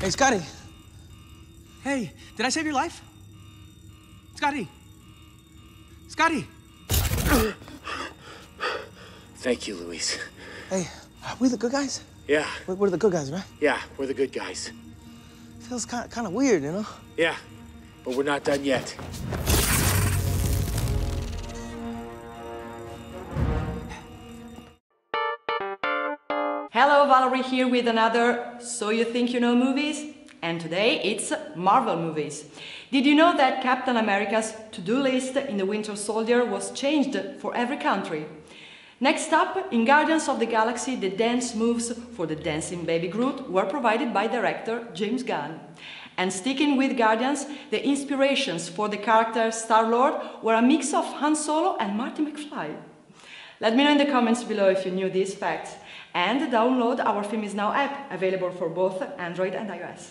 Hey, Scotty. Hey, did I save your life? Scotty. Scotty. Thank you, Luis. Hey, are we the good guys? Yeah, We're, we're the good guys, right? yeah, we're the good guys. Feels kind of, kind of weird, you know? Yeah, but we're not done yet. Hello, Valerie here with another So You Think You Know movies? And today it's Marvel movies. Did you know that Captain America's to do list in The Winter Soldier was changed for every country? Next up, in Guardians of the Galaxy, the dance moves for the dancing baby Groot were provided by director James Gunn. And sticking with Guardians, the inspirations for the character Star Lord were a mix of Han Solo and Marty McFly. Let me know in the comments below if you knew these facts. And download our Film Is Now app, available for both Android and iOS.